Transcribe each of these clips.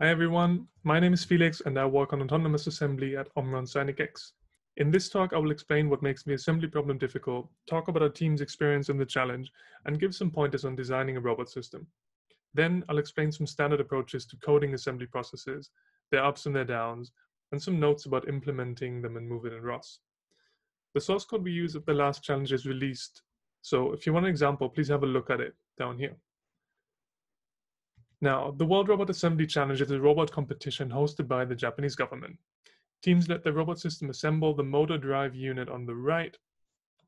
Hi everyone, my name is Felix and I work on autonomous assembly at Omron SinicX. In this talk, I will explain what makes the assembly problem difficult, talk about our team's experience in the challenge, and give some pointers on designing a robot system. Then I'll explain some standard approaches to coding assembly processes, their ups and their downs, and some notes about implementing them in MOVEit and ROS. The source code we use at the last challenge is released, so if you want an example, please have a look at it down here. Now, the World Robot Assembly Challenge is a robot competition hosted by the Japanese government. Teams let the robot system assemble the motor drive unit on the right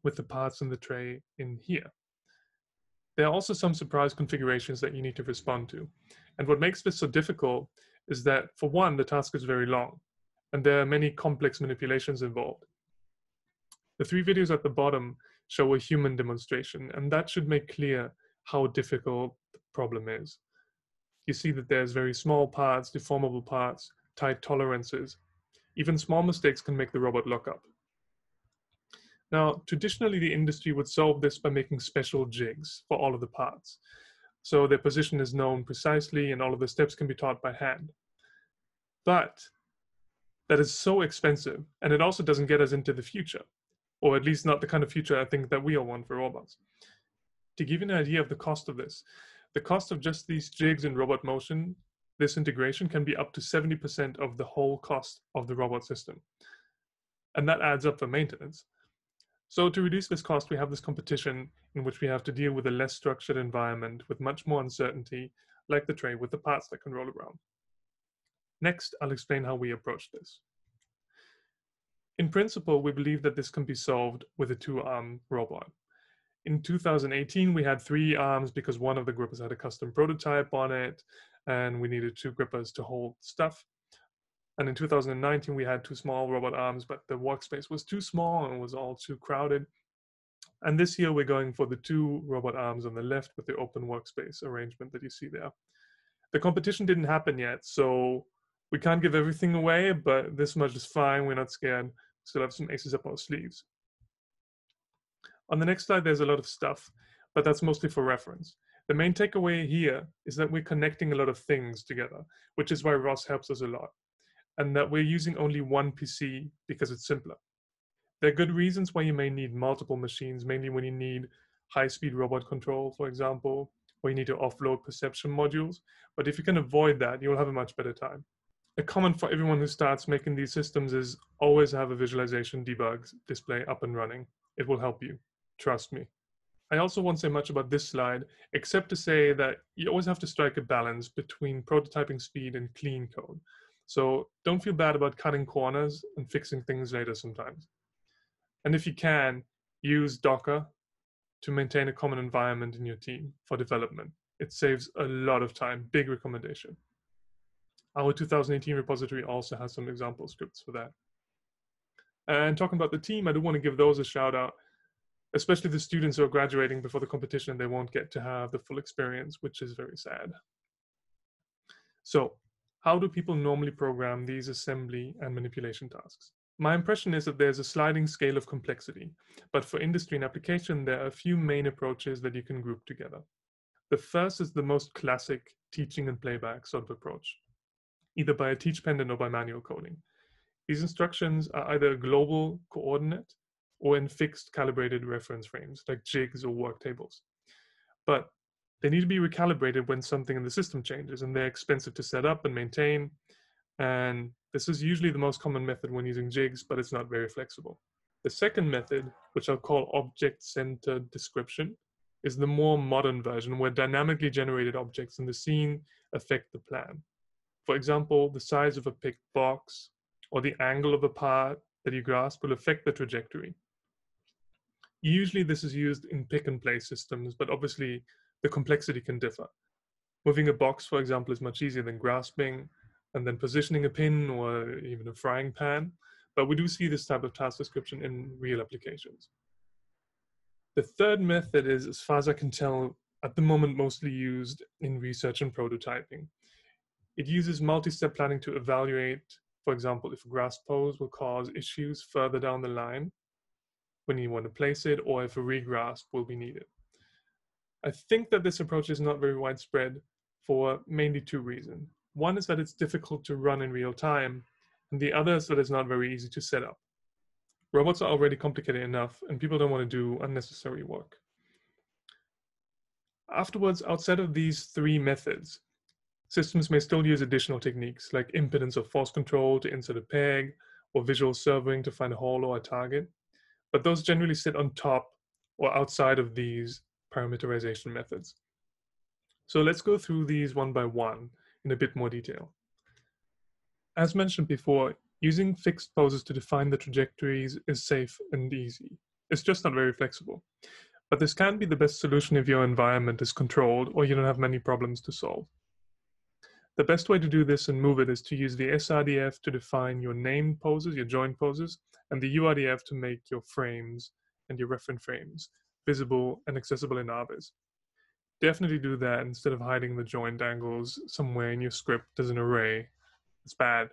with the parts in the tray in here. There are also some surprise configurations that you need to respond to. And what makes this so difficult is that, for one, the task is very long, and there are many complex manipulations involved. The three videos at the bottom show a human demonstration, and that should make clear how difficult the problem is you see that there's very small parts, deformable parts, tight tolerances. Even small mistakes can make the robot lock up. Now, traditionally, the industry would solve this by making special jigs for all of the parts. So their position is known precisely and all of the steps can be taught by hand. But that is so expensive and it also doesn't get us into the future, or at least not the kind of future I think that we all want for robots. To give you an idea of the cost of this, the cost of just these jigs in robot motion, this integration can be up to 70% of the whole cost of the robot system. And that adds up for maintenance. So to reduce this cost, we have this competition in which we have to deal with a less structured environment with much more uncertainty, like the tray with the parts that can roll around. Next, I'll explain how we approach this. In principle, we believe that this can be solved with a two-arm robot. In 2018, we had three arms because one of the grippers had a custom prototype on it, and we needed two grippers to hold stuff. And in 2019, we had two small robot arms, but the workspace was too small and was all too crowded. And this year, we're going for the two robot arms on the left with the open workspace arrangement that you see there. The competition didn't happen yet, so we can't give everything away, but this much is fine. We're not scared. Still have some aces up our sleeves. On the next slide, there's a lot of stuff, but that's mostly for reference. The main takeaway here is that we're connecting a lot of things together, which is why ROS helps us a lot, and that we're using only one PC because it's simpler. There are good reasons why you may need multiple machines, mainly when you need high-speed robot control, for example, or you need to offload perception modules. But if you can avoid that, you'll have a much better time. A comment for everyone who starts making these systems is always have a visualization debug display up and running. It will help you. Trust me. I also won't say much about this slide, except to say that you always have to strike a balance between prototyping speed and clean code. So don't feel bad about cutting corners and fixing things later sometimes. And if you can, use Docker to maintain a common environment in your team for development. It saves a lot of time, big recommendation. Our 2018 repository also has some example scripts for that. And talking about the team, I do want to give those a shout out especially the students who are graduating before the competition, they won't get to have the full experience, which is very sad. So how do people normally program these assembly and manipulation tasks? My impression is that there's a sliding scale of complexity, but for industry and application, there are a few main approaches that you can group together. The first is the most classic teaching and playback sort of approach, either by a teach pendant or by manual coding. These instructions are either a global coordinate or in fixed calibrated reference frames like jigs or work tables. But they need to be recalibrated when something in the system changes and they're expensive to set up and maintain. And this is usually the most common method when using jigs, but it's not very flexible. The second method, which I'll call object-centered description, is the more modern version where dynamically generated objects in the scene affect the plan. For example, the size of a picked box or the angle of a part that you grasp will affect the trajectory. Usually this is used in pick and place systems, but obviously the complexity can differ. Moving a box, for example, is much easier than grasping and then positioning a pin or even a frying pan. But we do see this type of task description in real applications. The third method is, as far as I can tell, at the moment mostly used in research and prototyping. It uses multi-step planning to evaluate, for example, if a grasp pose will cause issues further down the line when you want to place it or if a regrasp will be needed. I think that this approach is not very widespread for mainly two reasons. One is that it's difficult to run in real time, and the other is that it's not very easy to set up. Robots are already complicated enough, and people don't want to do unnecessary work. Afterwards, outside of these three methods, systems may still use additional techniques like impedance or force control to insert a peg, or visual servoing to find a hole or a target, but those generally sit on top or outside of these parameterization methods. So let's go through these one by one in a bit more detail. As mentioned before, using fixed poses to define the trajectories is safe and easy. It's just not very flexible. But this can be the best solution if your environment is controlled or you don't have many problems to solve. The best way to do this and MoveIt is to use the SRDF to define your named poses, your joint poses, and the URDF to make your frames and your reference frames visible and accessible in RViz. Definitely do that instead of hiding the joint angles somewhere in your script as an array. It's bad.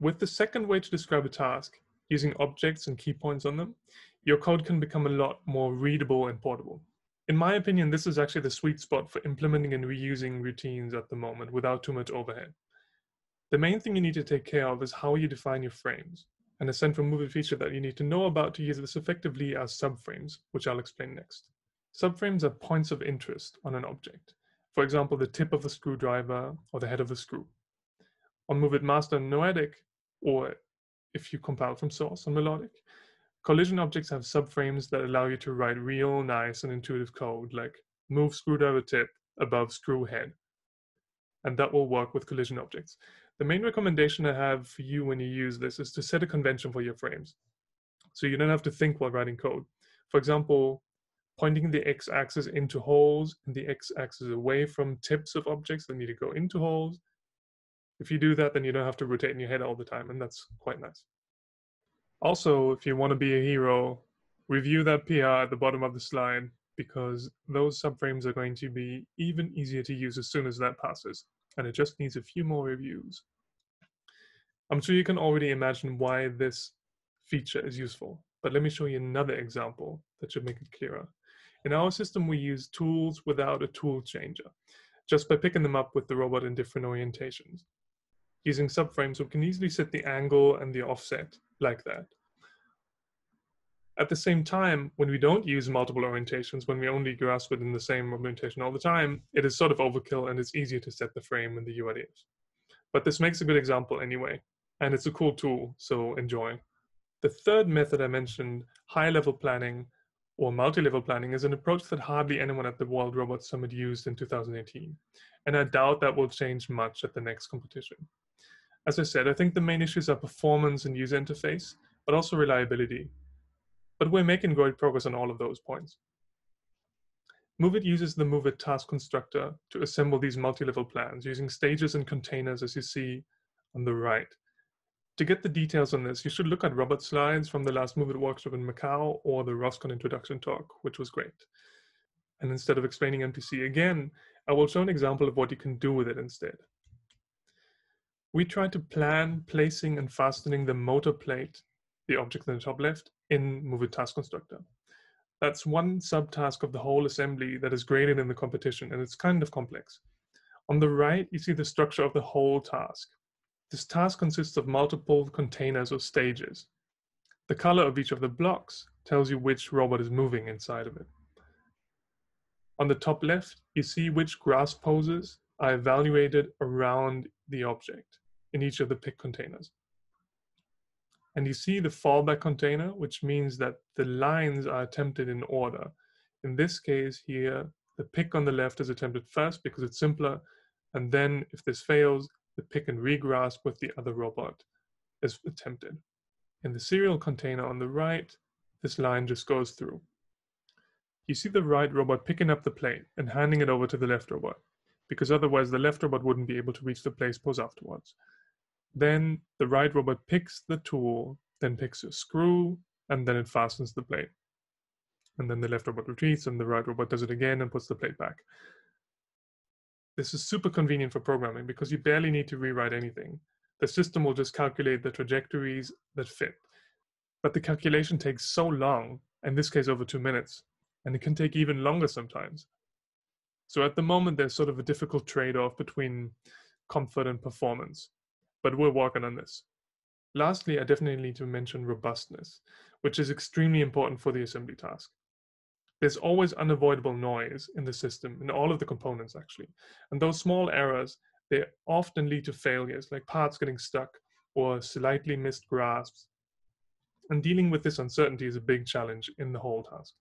With the second way to describe a task, using objects and key points on them, your code can become a lot more readable and portable. In my opinion, this is actually the sweet spot for implementing and reusing routines at the moment without too much overhead. The main thing you need to take care of is how you define your frames, and a central MoveIt feature that you need to know about to use this effectively are subframes, which I'll explain next. Subframes are points of interest on an object. For example, the tip of a screwdriver or the head of a screw. On MoveIt Master and Noetic, or if you compile from source on Melodic, Collision objects have subframes that allow you to write real nice and intuitive code like move screwdriver tip above screw head. And that will work with collision objects. The main recommendation I have for you when you use this is to set a convention for your frames. So you don't have to think while writing code. For example, pointing the x-axis into holes and the x-axis away from tips of objects that need to go into holes. If you do that, then you don't have to rotate in your head all the time, and that's quite nice. Also, if you want to be a hero, review that PR at the bottom of the slide because those subframes are going to be even easier to use as soon as that passes, and it just needs a few more reviews. I'm sure you can already imagine why this feature is useful, but let me show you another example that should make it clearer. In our system, we use tools without a tool changer, just by picking them up with the robot in different orientations. Using subframes, we can easily set the angle and the offset like that. At the same time, when we don't use multiple orientations, when we only grasp within the same orientation all the time, it is sort of overkill and it's easier to set the frame and the UIDs. But this makes a good example anyway, and it's a cool tool, so enjoy. The third method I mentioned, high-level planning or multi-level planning, is an approach that hardly anyone at the World Robot Summit used in 2018, and I doubt that will change much at the next competition. As I said, I think the main issues are performance and user interface, but also reliability. But we're making great progress on all of those points. MoveIt uses the MoveIt task constructor to assemble these multi-level plans using stages and containers as you see on the right. To get the details on this, you should look at Robert's slides from the last MoveIt workshop in Macau or the ROSCON introduction talk, which was great. And instead of explaining MTC again, I will show an example of what you can do with it instead we try to plan placing and fastening the motor plate, the object in the top left, in MoveIt Task Constructor. That's one subtask of the whole assembly that is graded in the competition, and it's kind of complex. On the right, you see the structure of the whole task. This task consists of multiple containers or stages. The color of each of the blocks tells you which robot is moving inside of it. On the top left, you see which grasp poses are evaluated around the object in each of the pick containers. And you see the fallback container, which means that the lines are attempted in order. In this case here, the pick on the left is attempted first because it's simpler. And then if this fails, the pick and regrasp with the other robot is attempted. In the serial container on the right, this line just goes through. You see the right robot picking up the plate and handing it over to the left robot, because otherwise the left robot wouldn't be able to reach the place pose afterwards. Then the right robot picks the tool, then picks a screw, and then it fastens the plate. And then the left robot retreats, and the right robot does it again and puts the plate back. This is super convenient for programming because you barely need to rewrite anything. The system will just calculate the trajectories that fit. But the calculation takes so long, in this case over two minutes, and it can take even longer sometimes. So at the moment, there's sort of a difficult trade-off between comfort, and performance. But we're working on this. Lastly, I definitely need to mention robustness, which is extremely important for the assembly task. There's always unavoidable noise in the system, in all of the components actually. And those small errors, they often lead to failures, like parts getting stuck or slightly missed grasps. And dealing with this uncertainty is a big challenge in the whole task.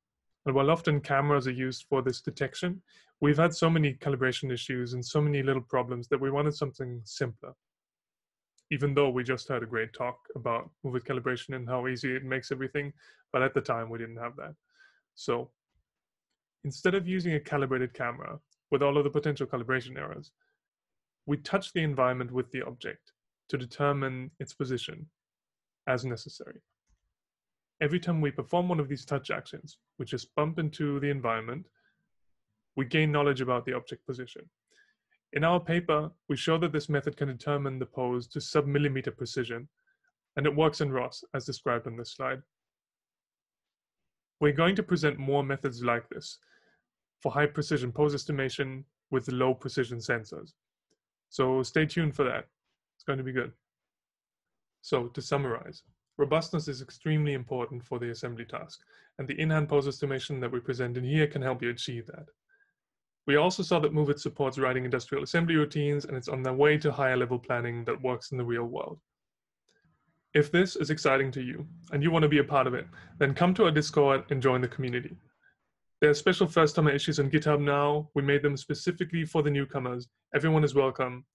And while often cameras are used for this detection, we've had so many calibration issues and so many little problems that we wanted something simpler. Even though we just had a great talk about MOVEit calibration and how easy it makes everything, but at the time we didn't have that. So instead of using a calibrated camera with all of the potential calibration errors, we touch the environment with the object to determine its position as necessary. Every time we perform one of these touch actions, we just bump into the environment, we gain knowledge about the object position. In our paper, we show that this method can determine the pose to sub-millimeter precision, and it works in ROS, as described on this slide. We're going to present more methods like this for high precision pose estimation with low precision sensors. So stay tuned for that. It's going to be good. So to summarize, robustness is extremely important for the assembly task, and the in-hand pose estimation that we present in here can help you achieve that. We also saw that MOVEit supports writing industrial assembly routines, and it's on the way to higher level planning that works in the real world. If this is exciting to you and you want to be a part of it, then come to our Discord and join the community. There are special first timer issues on GitHub now. We made them specifically for the newcomers. Everyone is welcome.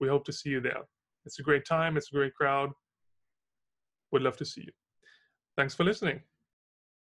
We hope to see you there. It's a great time, it's a great crowd. We'd love to see you. Thanks for listening.